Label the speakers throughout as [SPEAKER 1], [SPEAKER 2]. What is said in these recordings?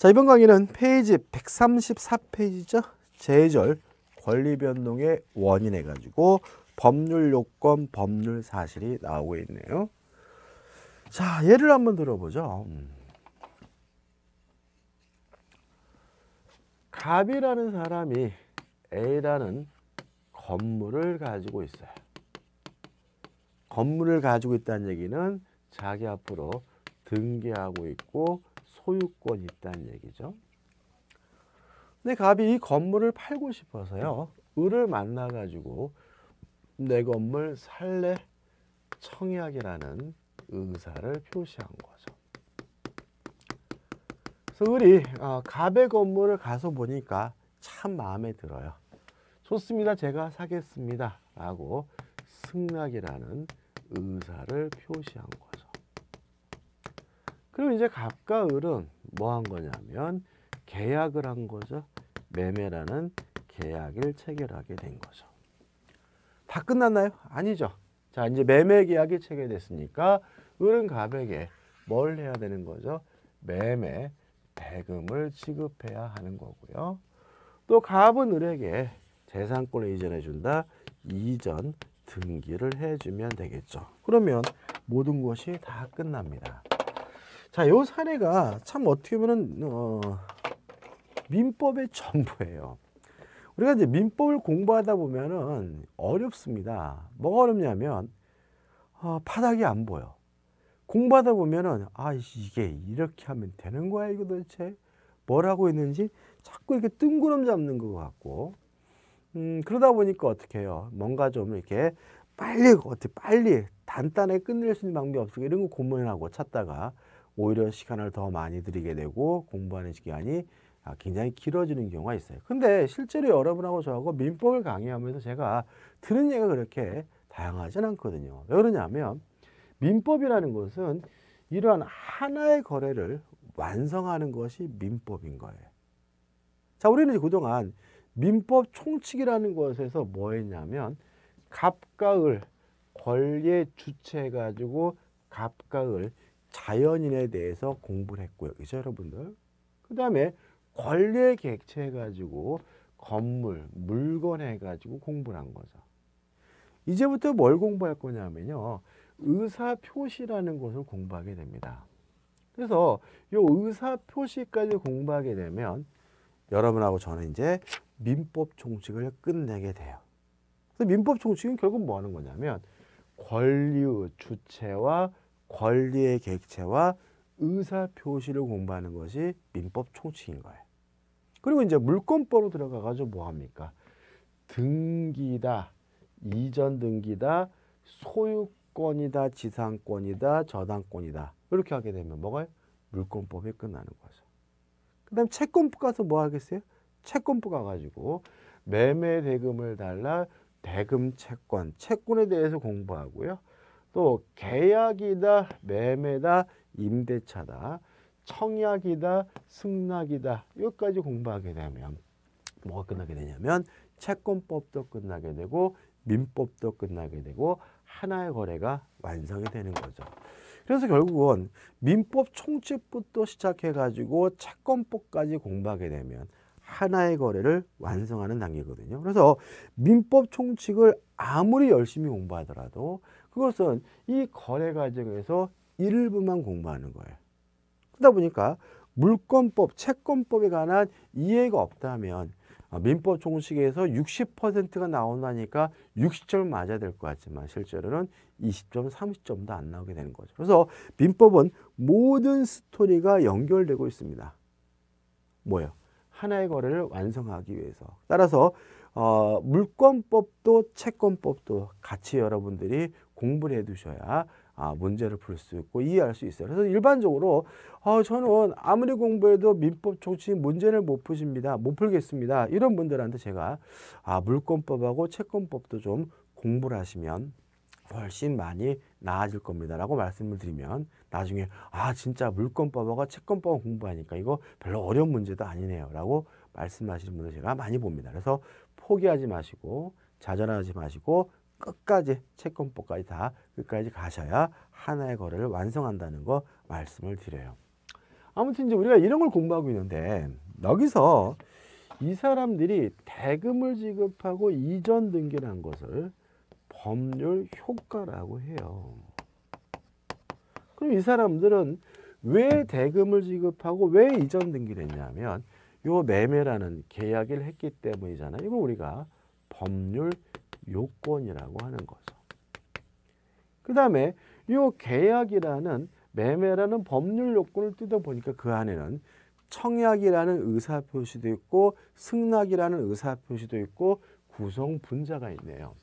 [SPEAKER 1] 자, 이번 강의는 페이지 134페이지죠. 제절 권리 변동의 원인 해 가지고 법률 요건, 법률 사실이 나오고 있네요. 자, 예를 한번 들어보죠. 음. 갑이라는 사람이 A라는 건물을 가지고 있어요. 건물을 가지고 있다는 얘기는 자기 앞으로 등기하고 있고 소유권이 있다는 얘기죠. 근데 갑이 이 건물을 팔고 싶어서요. 을을 만나가지고 내 건물 살래 청약이라는 의사를 표시한 거죠. 그래서 을이 어, 갑의 건물을 가서 보니까 참 마음에 들어요. 좋습니다. 제가 사겠습니다. 라고 승낙이라는 의사를 표시한 거죠. 그리고 이제 갑과 을은 뭐 한 거냐면 계약을 한 거죠. 매매라는 계약을 체결하게 된 거죠. 다 끝났나요? 아니죠. 자, 이제 매매 계약이 체결됐으니까 을은 갑에게 뭘 해야 되는 거죠? 매매 대금을 지급해야 하는 거고요. 또 갑은 을에게 재산권을 이전해 준다. 이전 등기를 해주면 되겠죠. 그러면 모든 것이 다 끝납니다. 자, 요 사례가 참 어떻게 보면 어, 민법의 전부예요. 우리가 이제 민법을 공부하다 보면은 어렵습니다. 뭐가 어렵냐면 어, 바닥이 안 보여. 공부하다 보면은 아 이게 이렇게 하면 되는 거야 이거 도대체 뭘 하고 있는지 자꾸 이렇게 뜬구름 잡는 것 같고 음, 그러다 보니까 어떻게 해요? 뭔가 좀 이렇게 빨리 어떻게 빨리 단단하게 끝낼 수 있는 방법이 없을까 이런 거 고민하고 찾다가 오히려 시간을 더 많이 들이게 되고 공부하는 시간이 아, 굉장히 길어지는 경우가 있어요. 근데 실제로 여러분하고 저하고 민법을 강의하면서 제가 들은 얘기가 그렇게 다양하진 않거든요. 왜 그러냐면 민법이라는 것은 이러한 하나의 거래를 완성하는 것이 민법인 거예요. 자, 우리는 그동안 민법 총칙이라는 것에서 뭐 했냐면 갑과 을 권리의 주체 가지고 갑과 을 자연인에 대해서 공부를 했고요. 그죠 여러분들? 그 다음에 권리의 객체 해가지고 건물, 물건 해가지고 공부를 한 거죠. 이제부터 뭘 공부할 거냐면요. 의사 표시라는 것을 공부하게 됩니다. 그래서 이 의사 표시까지 공부하게 되면 여러분하고 저는 이제 민법 총칙을 끝내게 돼요. 그래서 민법 총칙은 결국 뭐 하는 거냐면 권리의 주체와 권리의 객체와 의사 표시를 공부하는 것이 민법 총칙인 거예요. 그리고 이제 물권법으로 들어가 가지고 뭐 합니까? 등기다, 이전 등기다, 소유권이다, 지상권이다, 저당권이다. 이렇게 하게 되면 뭐가요? 물권법이 끝나는 거죠. 그 다음 채권법 가서 뭐 하겠어요? 채권법 가가지고 매매 대금을 달라 대금 채권, 채권에 대해서 공부하고요. 또 계약이다, 매매다, 임대차다, 청약이다, 승낙이다. 여기까지 공부하게 되면 뭐가 끝나게 되냐면 채권법도 끝나게 되고 민법도 끝나게 되고 하나의 거래가 완성이 되는 거죠. 그래서 결국은 민법 총칙부터 시작해 가지고 채권법까지 공부하게 되면 하나의 거래를 완성하는 단계거든요. 그래서 민법 총칙을 아무리 열심히 공부하더라도 그것은 이 거래 과정에서 일부만 공부하는 거예요. 그러다 보니까 물권법, 채권법에 관한 이해가 없다면 어, 민법 총칙에서 60%가 나온다니까 60점 맞아야 될 것 같지만 실제로는 20점, 30점도 안 나오게 되는 거죠. 그래서 민법은 모든 스토리가 연결되고 있습니다. 뭐예요? 하나의 거래를 완성하기 위해서. 따라서 어, 물권법도 채권법도 같이 여러분들이 공부를 해 두셔야 아, 문제를 풀 수 있고 이해할 수 있어요. 그래서 일반적으로 어, 저는 아무리 공부해도 민법 총칙 문제를 못 푸십니다. 못 풀겠습니다. 이런 분들한테 제가 아, 물권법하고 채권법도 좀 공부를 하시면 훨씬 많이 나아질 겁니다. 라고 말씀을 드리면 나중에 아 진짜 물권법하고 채권법 공부하니까 이거 별로 어려운 문제도 아니네요. 라고 말씀하시는 분들 제가 많이 봅니다. 그래서 포기하지 마시고 좌절하지 마시고 끝까지 채권법까지 다 끝까지 가셔야 하나의 거래를 완성한다는 거 말씀을 드려요. 아무튼 이제 우리가 이런 걸 공부하고 있는데 여기서 이 사람들이 대금을 지급하고 이전 등기란 것을 법률 효과라고 해요. 그럼 이 사람들은 왜 대금을 지급하고 왜 이전 등기를 했냐면 요 매매라는 계약을 했기 때문이잖아요. 이걸 우리가 법률 요건이라고 하는 거죠. 그 다음에 요 계약이라는 매매라는 법률 요건을 뜯어보니까 그 안에는 청약이라는 의사표시도 있고 승낙이라는 의사표시도 있고 구성 분자가 있네요.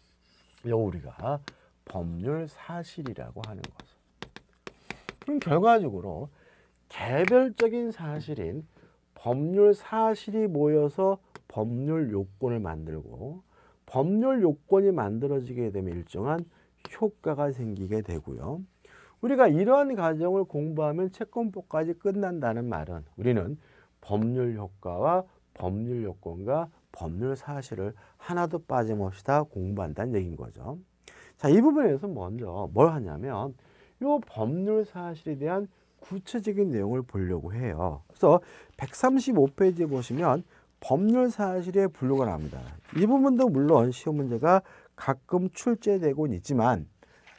[SPEAKER 1] 이거 우리가 법률 사실이라고 하는 거죠. 그럼 결과적으로 개별적인 사실인 법률 사실이 모여서 법률 요건을 만들고 법률 요건이 만들어지게 되면 일정한 효과가 생기게 되고요. 우리가 이러한 과정을 공부하면 채권법까지 끝난다는 말은 우리는 법률 효과와 법률 요건과 법률 사실을 하나도 빠짐없이 다 공부한다는 얘기인 거죠. 자, 이 부분에서 먼저 뭘 하냐면 이 법률 사실에 대한 구체적인 내용을 보려고 해요. 그래서 135페이지에 보시면 법률 사실의 분류가 나옵니다. 이 부분도 물론 시험 문제가 가끔 출제되곤 있지만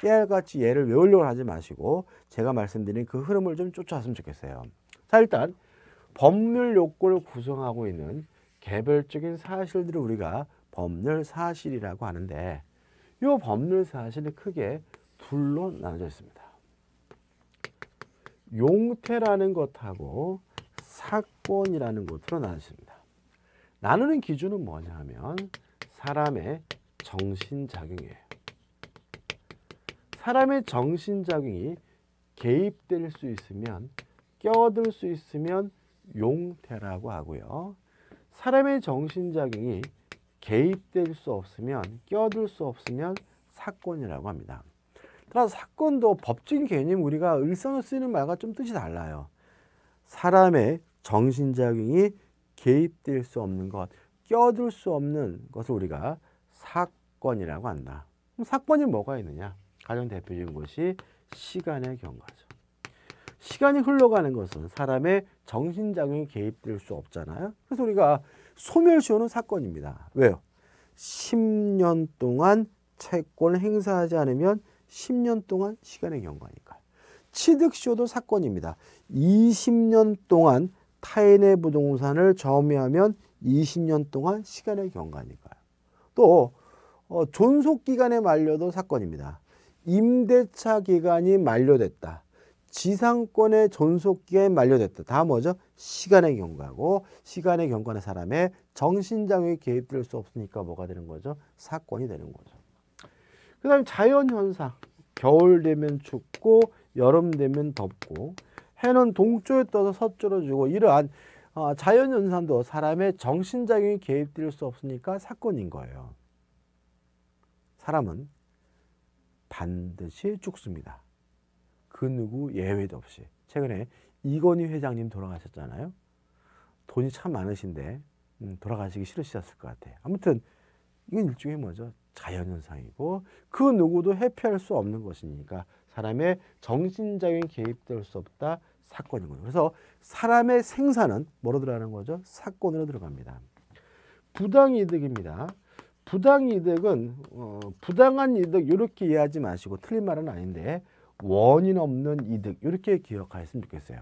[SPEAKER 1] 깨알같이 얘를 외우려고 하지 마시고 제가 말씀드린 그 흐름을 좀 쫓아왔으면 좋겠어요. 자 일단 법률 요건을 구성하고 있는 개별적인 사실들을 우리가 법률 사실이라고 하는데 이 법률 사실이 크게 둘로 나눠져 있습니다. 용태라는 것하고 사건이라는 것으로 나눠집니다. 나누는 기준은 뭐냐 하면 사람의 정신작용이에요. 사람의 정신작용이 개입될 수 있으면 껴들 수 있으면 용태라고 하고요. 사람의 정신작용이 개입될 수 없으면 껴들 수 없으면 사건이라고 합니다. 따라서 사건도 법적인 개념 우리가 일상을 쓰는 말과 좀 뜻이 달라요. 사람의 정신작용이 개입될 수 없는 것, 껴들 수 없는 것을 우리가 사건이라고 한다. 그럼 사건이 뭐가 있느냐? 가장 대표적인 것이 시간의 경과죠. 시간이 흘러가는 것은 사람의 정신작용이 개입될 수 없잖아요. 그래서 우리가 소멸시효는 사건입니다. 왜요? 10년 동안 채권을 행사하지 않으면 10년 동안 시간의 경과니까. 취득시효도 사건입니다. 20년 동안 타인의 부동산을 점유하면 20년 동안 시간의 경과니까요. 또 어, 존속 기간에 만료도 사건입니다. 임대차 기간이 만료됐다. 지상권의 존속 기간이 만료됐다. 다 뭐죠? 시간의 경과고 시간의 경과는 사람의 정신장애 개입될 수 없으니까 뭐가 되는 거죠? 사건이 되는 거죠. 그 다음에 자연 현상. 겨울 되면 춥고 여름 되면 덥고 해는 동쪽에 떠서 서쪽으로 지고 이러한 어, 자연현상도 사람의 정신작용이 개입될 수 없으니까 사건인 거예요. 사람은 반드시 죽습니다. 그 누구 예외도 없이. 최근에 이건희 회장님 돌아가셨잖아요. 돈이 참 많으신데 음, 돌아가시기 싫으셨을 것 같아요. 아무튼 이건 일종의 뭐죠? 자연현상이고 그 누구도 회피할 수 없는 것이니까 사람의 정신적인 개입될 수 없다 사건이군요. 그래서 사람의 생사는 뭐로 들어가는 거죠? 사건으로 들어갑니다. 부당이득입니다. 부당이득은 어, 부당한 이득 이렇게 이해하지 마시고 틀린 말은 아닌데 원인 없는 이득 이렇게 기억하셨으면 좋겠어요.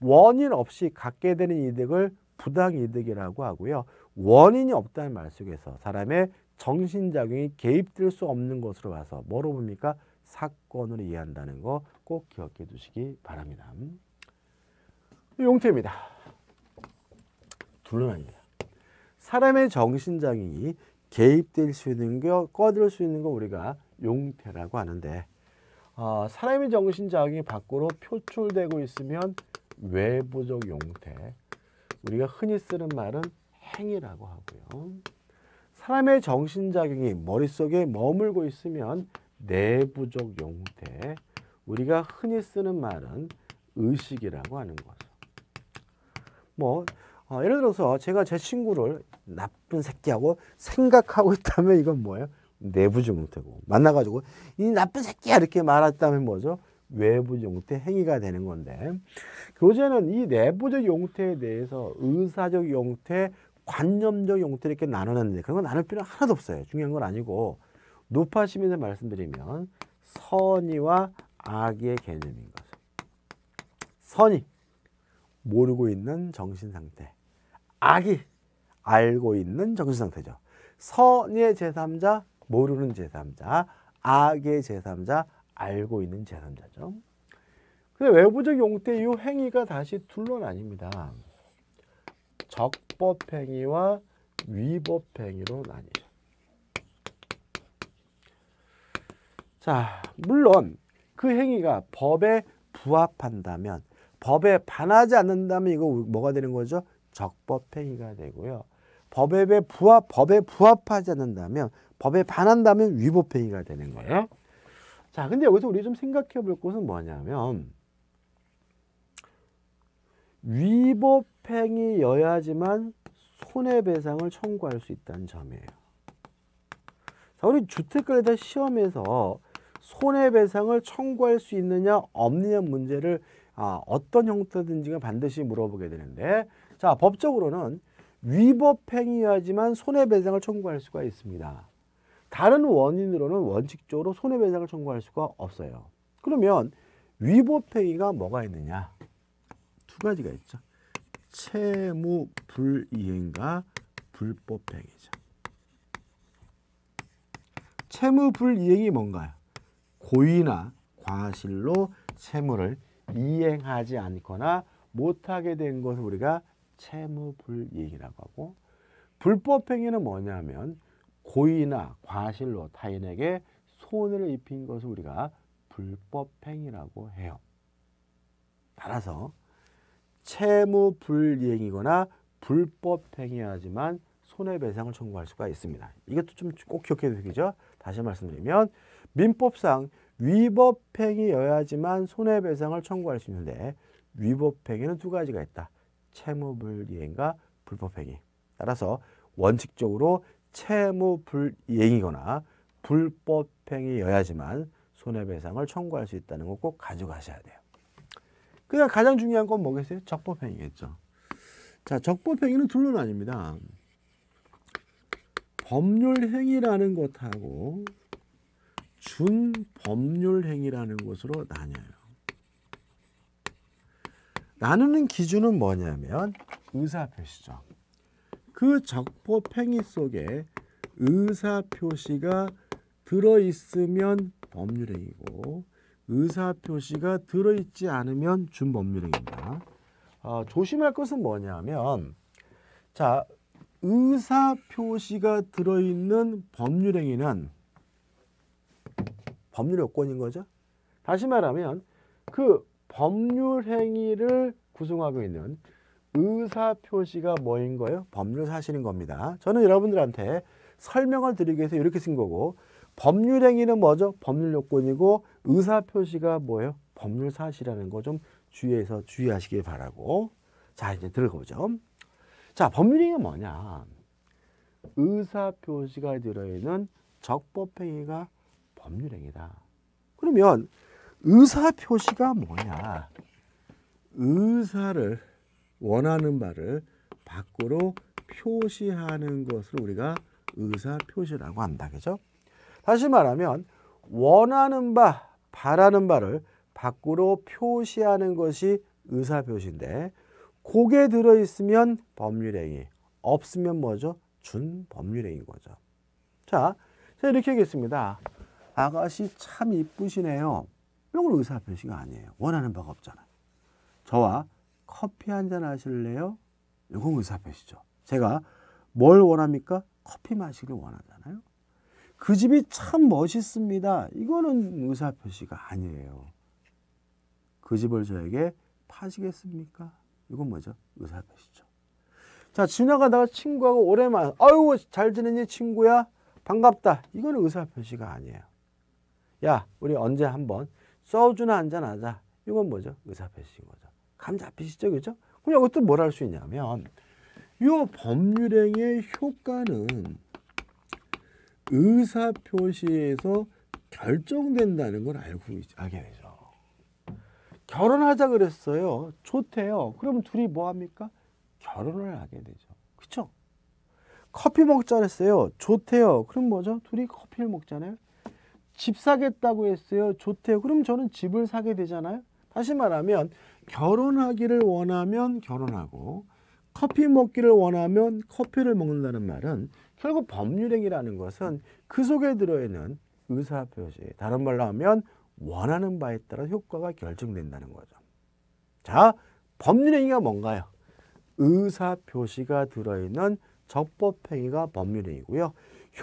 [SPEAKER 1] 원인 없이 갖게 되는 이득을 부당이득이라고 하고요. 원인이 없다는 말 속에서 사람의 정신작용이 개입될 수 없는 것으로 봐서 뭐로 봅니까? 사건으로 이해한다는 거 꼭 기억해 두시기 바랍니다. 용태입니다. 둘은 아닙니다. 사람의 정신작용이 개입될 수 있는 거, 꺼들 수 있는 거 우리가 용태라고 하는데 어, 사람의 정신작용이 밖으로 표출되고 있으면 외부적 용태 우리가 흔히 쓰는 말은 행위라고 하고요. 사람의 정신작용이 머릿속에 머물고 있으면 내부적 용태 우리가 흔히 쓰는 말은 의식이라고 하는 거죠. 뭐 어, 예를 들어서 제가 제 친구를 나쁜 새끼하고 생각하고 있다면 이건 뭐예요? 내부적 용태고 만나가지고 이 나쁜 새끼야 이렇게 말했다면 뭐죠? 외부 용태 행위가 되는 건데 교재는 이 내부적 용태에 대해서 의사적 용태, 관념적 용태 이렇게 나누는데 그런 건 나눌 필요 하나도 없어요. 중요한 건 아니고 높아시면서 말씀드리면 선의와 악의 개념인 거죠. 선이 모르고 있는 정신 상태, 악이 알고 있는 정신 상태죠. 선의 제3자, 모르는 제3자, 악의 제3자, 알고 있는 제3자죠. 근데 외부적 용태 이 행위가 다시 둘로 나뉩니다. 적법행위와 위법행위로 나뉘죠. 자, 물론 그 행위가 법에 부합한다면 법에 반하지 않는다면 이거 뭐가 되는 거죠? 적법행위가 되고요. 법에 부합 법에 부합하지 않는다면 법에 반한다면 위법행위가 되는 거예요. 자, 근데 여기서 우리 좀 생각해 볼 것은 뭐냐면 위법행위여야지만 손해배상을 청구할 수 있다는 점이에요. 자, 우리 주택거래다 시험에서 손해배상을 청구할 수 있느냐 없느냐 문제를 아, 어떤 형태든지가 반드시 물어보게 되는데 자 법적으로는 위법행위여야지만 손해배상을 청구할 수가 있습니다. 다른 원인으로는 원칙적으로 손해배상을 청구할 수가 없어요. 그러면 위법행위가 뭐가 있느냐? 두 가지가 있죠. 채무 불이행과 불법행위죠. 채무 불이행이 뭔가요? 고의나 과실로 채무를 이행하지 않거나 못하게 된 것을 우리가 채무 불이행이라고 하고 불법행위는 뭐냐면 고의나 과실로 타인에게 손해를 입힌 것을 우리가 불법행위라고 해요. 따라서 채무 불이행이거나 불법행위하지만 손해배상을 청구할 수가 있습니다. 이것도 좀 꼭 기억해야 되겠죠. 다시 말씀드리면 민법상 위법행위여야지만 손해배상을 청구할 수 있는데 위법행위는 두 가지가 있다. 채무불이행과 불법행위. 따라서 원칙적으로 채무불이행이거나 불법행위여야지만 손해배상을 청구할 수 있다는 거 꼭 가져가셔야 돼요. 그냥 가장 중요한 건 뭐겠어요? 적법행위겠죠. 자, 적법행위는 둘로 나뉩니다. 법률행위라는 것하고 준법률 행위라는 것으로 나뉘어요. 나누는 기준은 뭐냐면 의사표시죠. 그 적법 행위 속에 의사표시가 들어있으면 법률행위고 의사표시가 들어있지 않으면 준법률행위입니다. 어, 조심할 것은 뭐냐면 자 의사표시가 들어있는 법률행위는 법률 요건인 거죠. 다시 말하면 그 법률 행위를 구성하고 있는 의사 표시가 뭐인 거예요? 법률 사실인 겁니다. 저는 여러분들한테 설명을 드리기 위해서 이렇게 쓴 거고 법률 행위는 뭐죠? 법률 요건이고 의사 표시가 뭐예요? 법률 사실이라는 거 좀 주의해서 주의하시길 바라고 자 이제 들어보죠. 자 법률 행위가 뭐냐? 의사 표시가 들어있는 적법 행위가 법률 행위다. 그러면 의사 표시가 뭐냐? 의사를 원하는 바를 밖으로 표시하는 것을 우리가 의사 표시라고 한다. 그죠? 다시 말하면 원하는 바, 바라는 바를 밖으로 표시하는 것이 의사 표시인데 고개 들어 있으면 법률행위, 없으면 뭐죠? 준법률행위인 거죠. 자, 자 이렇게 하겠습니다. 아가씨 참 이쁘시네요. 이건 의사 표시가 아니에요. 원하는 바가 없잖아요. 저와 커피 한 잔 하실래요? 이건 의사 표시죠. 제가 뭘 원합니까? 커피 마시기를 원하잖아요. 그 집이 참 멋있습니다. 이거는 의사 표시가 아니에요. 그 집을 저에게 파시겠습니까? 이건 뭐죠? 의사 표시죠. 자, 지나가다가 친구하고 오랜만, 아유, 잘 지내니 친구야? 반갑다. 이거는 의사 표시가 아니에요. 야, 우리 언제 한번 소주나 한잔 하자. 이건 뭐죠? 의사표시인 거죠. 감 잡히시죠? 그죠? 그럼 이것도 뭘 할 수 있냐면 이 법률행위의 효과는 의사표시에서 결정된다는 걸 알고 알게 되죠. 결혼하자 그랬어요. 좋대요. 그러면 둘이 뭐 합니까? 결혼을 하게 되죠. 그쵸? 커피 먹자 그랬어요. 좋대요. 그럼 뭐죠? 둘이 커피를 먹잖아요. 집 사겠다고 했어요. 좋대요. 그럼 저는 집을 사게 되잖아요. 다시 말하면 결혼하기를 원하면 결혼하고 커피 먹기를 원하면 커피를 먹는다는 말은 결국 법률행위라는 것은 그 속에 들어있는 의사표시, 다른 말로 하면 원하는 바에 따라 효과가 결정된다는 거죠. 자, 법률행위가 뭔가요? 의사표시가 들어있는 적법행위가 법률행위고요.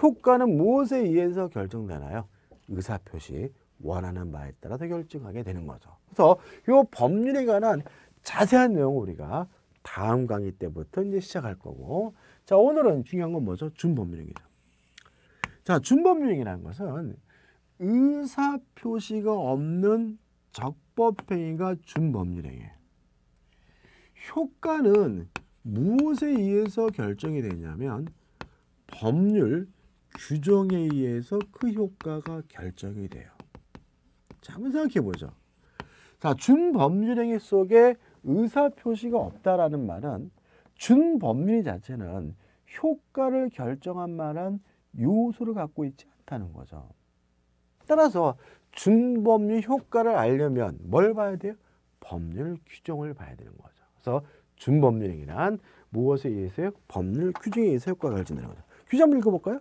[SPEAKER 1] 효과는 무엇에 의해서 결정되나요? 의사표시, 원하는 바에 따라서 결정하게 되는 거죠. 그래서 이 법률에 관한 자세한 내용을 우리가 다음 강의 때부터 이제 시작할 거고 자 오늘은 중요한 건 뭐죠? 준법률행위죠. 자 준법률행위라는 것은 의사표시가 없는 적법행위가 준법률행위예요. 효과는 무엇에 의해서 결정이 되냐면 법률 규정에 의해서 그 효과가 결정이 돼요. 자, 한번 생각해 보죠. 자, 준법률행위 속에 의사표시가 없다라는 말은 준법률 자체는 효과를 결정한 만한 요소를 갖고 있지 않다는 거죠. 따라서 준법률 효과를 알려면 뭘 봐야 돼요? 법률 규정을 봐야 되는 거죠. 그래서 준법률행위란 무엇에 의해서요? 법률 규정에 의해서 효과가 결정되는 거죠. 규정 한번 읽어볼까요?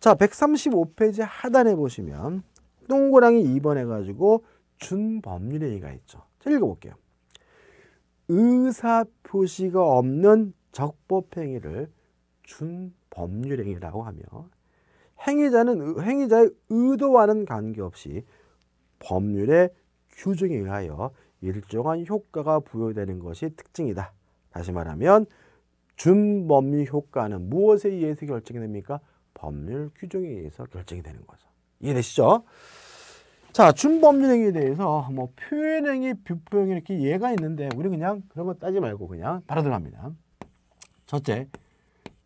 [SPEAKER 1] 자, 135페이지 하단에 보시면 동그랑이 2번 해가지고 준법률행위가 있죠. 자, 읽어볼게요. 의사표시가 없는 적법행위를 준법률행위라고 하며 행위자는 행위자의 의도와는 관계없이 법률의 규정에 의하여 일정한 효과가 부여되는 것이 특징이다. 다시 말하면 준법률 효과는 무엇에 의해서 결정이 됩니까? 법률 규정에 의해서 결정이 되는 거죠. 이해되시죠? 자, 준법률행위에 대해서 뭐 표현행위, 비표행위 이렇게 예가 있는데 우리 그냥 그런 거 따지 말고 그냥 바로 들어갑니다. 첫째,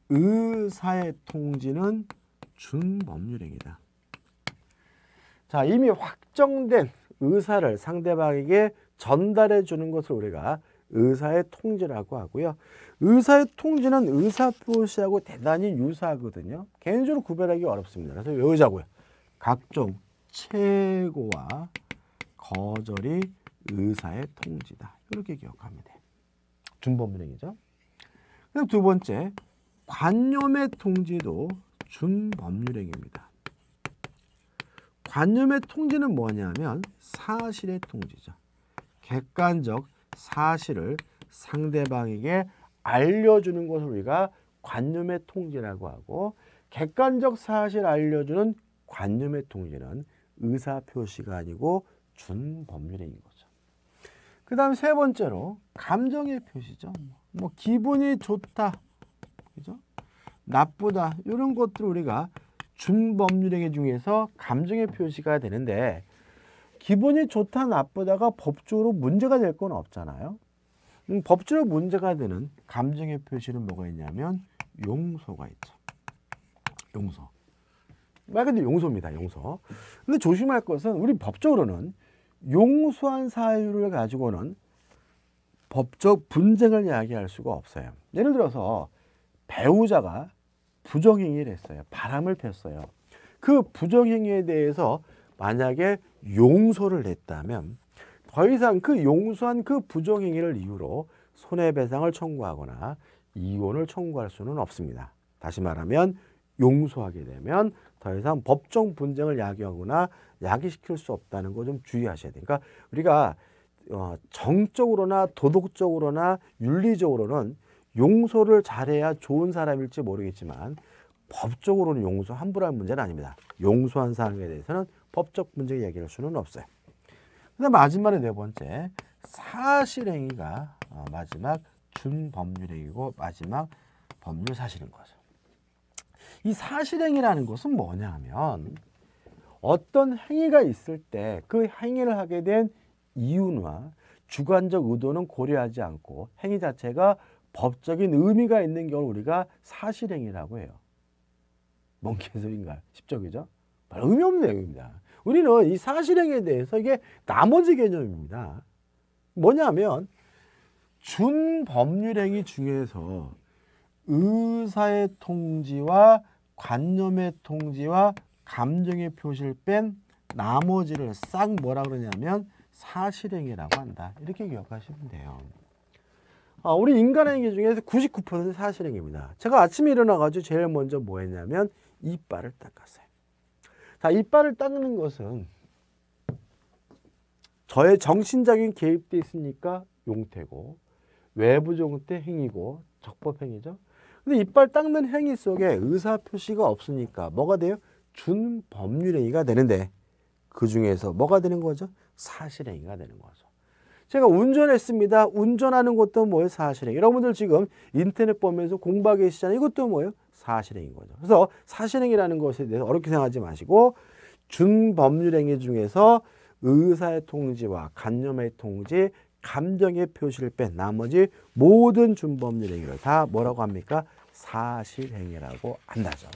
[SPEAKER 1] 의사의 통지는 준법률행위다. 자, 이미 확정된 의사를 상대방에게 전달해 주는 것을 우리가 의사의 통지라고 하고요. 의사의 통지는 의사표시하고 대단히 유사하거든요. 개인적으로 구별하기 어렵습니다. 그래서 외우자고요. 각종 최고와 거절이 의사의 통지다. 이렇게 기억하면 돼. 준법률행위죠. 그리고 두 번째, 관념의 통지도 준법률행위입니다. 관념의 통지는 뭐냐면 사실의 통지죠. 객관적 사실을 상대방에게 알려주는 것을 우리가 관념의 통지라고 하고 객관적 사실 알려주는 관념의 통지는 의사표시가 아니고 준법률행인 거죠. 그 다음 세 번째로 감정의 표시죠. 뭐 기분이 좋다, 그죠? 나쁘다 이런 것들 우리가 준법률행위 중에서 감정의 표시가 되는데 기분이 좋다 나쁘다가 법적으로 문제가 될 건 없잖아요. 음, 법적으로 문제가 되는 감정의 표시는 뭐가 있냐면 용서가 있죠. 용서. 말 그대로 용서입니다. 용서. 근데 조심할 것은 우리 법적으로는 용서한 사유를 가지고는 법적 분쟁을 이야기할 수가 없어요. 예를 들어서 배우자가 부정행위를 했어요. 바람을 폈어요. 그 부정행위에 대해서 만약에 용서를 냈다면 더 이상 그 용서한 그 부정행위를 이유로 손해배상을 청구하거나 이혼을 청구할 수는 없습니다. 다시 말하면 용서하게 되면 더 이상 법정 분쟁을 야기하거나 야기시킬 수 없다는 거 좀 주의하셔야 돼요. 그러니까 우리가 어, 정적으로나 도덕적으로나 윤리적으로는 용서를 잘해야 좋은 사람일지 모르겠지만 법적으로는 용서 함부로 할 문제는 아닙니다. 용서한 사람에 대해서는 법적 문제 얘기할 수는 없어요. 그다음 마지막에 네 번째 사실행위가 어, 마지막 준법률행위고 마지막 법률 사실인 거죠. 이 사실행위라는 것은 뭐냐면 어떤 행위가 있을 때 그 행위를 하게 된 이유나 주관적 의도는 고려하지 않고 행위 자체가 법적인 의미가 있는 경우 우리가 사실행위라고 해요. 뭔 개소리인가 싶죠, 그죠? 의미 없는 내용입니다. 우리는 이 사실행위에 대해서 이게 나머지 개념입니다. 뭐냐면 준법률행위 중에서 의사의 통지와 관념의 통지와 감정의 표시를 뺀 나머지를 싹 뭐라 그러냐면 사실행위라고 한다. 이렇게 기억하시면 돼요. 아, 우리 인간의 행위 중에서 99% 사실행위입니다. 제가 아침에 일어나가지고 제일 먼저 뭐 했냐면 이빨을 닦았어요. 자, 이빨을 닦는 것은 저의 정신적인 개입돼 있으니까 용태고 외부적 때 행위고 적법 행위죠. 근데 이빨 닦는 행위 속에 의사 표시가 없으니까 뭐가 돼요? 준법률 행위가 되는데 그 중에서 뭐가 되는 거죠? 사실 행위가 되는 거죠. 제가 운전했습니다. 운전하는 것도 뭐예요? 사실행. 여러분들 지금 인터넷 보면서 공부하고 계시잖아요. 이것도 뭐예요? 사실행인 거죠. 그래서 사실행이라는 것에 대해서 어렵게 생각하지 마시고 준법률행위 중에서 의사의 통지와 간념의 통지, 감정의 표시를 뺀 나머지 모든 준법률행위를 다 뭐라고 합니까? 사실행위라고 한다죠.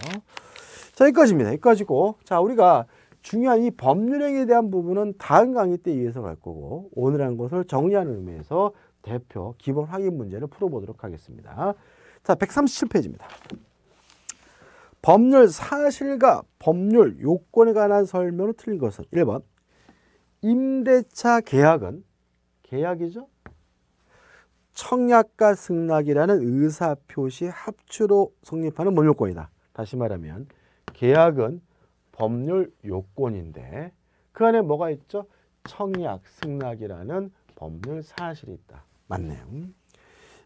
[SPEAKER 1] 자, 여기까지입니다. 여기까지고. 자, 우리가 중요한 이 법률행위에 대한 부분은 다음 강의 때 이어서 갈 거고 오늘 한 것을 정리하는 의미에서 대표 기본 확인 문제를 풀어보도록 하겠습니다. 자, 137페이지입니다. 법률 사실과 법률 요건에 관한 설명으로 틀린 것은 1번 임대차 계약은 계약이죠. 청약과 승낙이라는 의사표시 합주로 성립하는 법률권이다. 다시 말하면 계약은 법률 요건인데 그 안에 뭐가 있죠? 청약, 승낙이라는 법률 사실이 있다. 맞네요.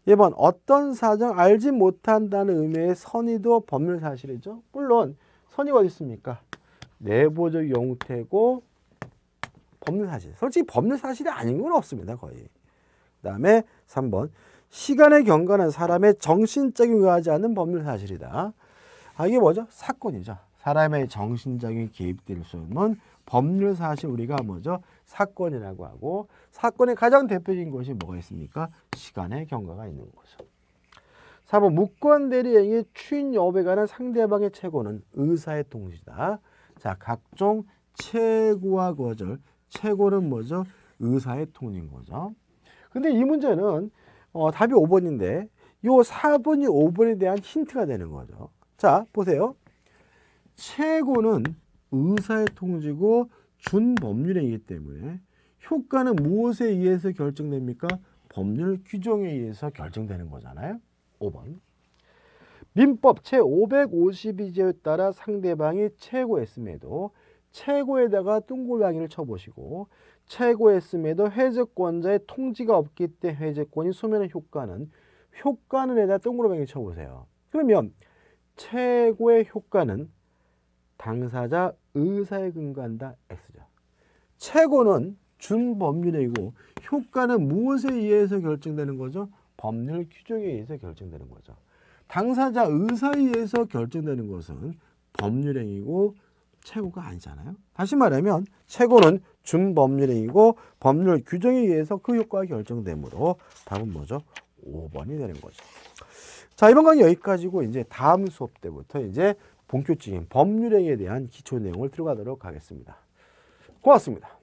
[SPEAKER 1] 2번 어떤 사정 알지 못한다는 의미의 선의도 법률 사실이죠. 물론 선의가 어디 있습니까? 내부적 용태고 법률 사실. 솔직히 법률 사실이 아닌 건 없습니다. 거의. 그 다음에 3번 시간의 경과는 사람의 정신적인 의하지 않는 법률 사실이다. 아 이게 뭐죠? 사건이죠. 사람의 정신적인 개입될 수 있는 법률 사실 우리가 뭐죠? 사건이라고 하고 사건의 가장 대표적인 것이 뭐가 있습니까? 시간의 경과가 있는 거죠. 4번 무권 대리행위 추인 여부에 관한 상대방의 최고는 의사의 통지다. 자, 각종 최고와 거절. 최고는 뭐죠? 의사의 통인 거죠. 근데 이 문제는 어, 답이 5번인데 요 4번이 5번에 대한 힌트가 되는 거죠. 자, 보세요. 최고는 의사의 통지고 준법률행위이기 때문에 효과는 무엇에 의해서 결정됩니까? 법률 규정에 의해서 결정되는 거잖아요. 5번. 민법 제552조에 따라 상대방이 최고했음에도 최고에다가 둥글방이를 쳐보시고 최고했음에도 해제권자의 통지가 없기 때문에 해제권이 소멸의 효과는 효과는 에다 동그라미 쳐보세요. 그러면 최고의 효과는 당사자 의사에 근거한다 X죠. 최고는 준법률이고 효과는 무엇에 의해서 결정되는 거죠? 법률 규정에 의해서 결정되는 거죠. 당사자 의사에 의해서 결정되는 것은 법률행위고 최고가 아니잖아요. 다시 말하면 최고는 준법률행위고 법률 규정에 의해서 그 효과가 결정되므로 답은 뭐죠? 5번이 되는 거죠. 자, 이번 강의 여기까지고 이제 다음 수업 때부터 이제 본격적인 법률행위에 대한 기초 내용을 들어가도록 하겠습니다. 고맙습니다.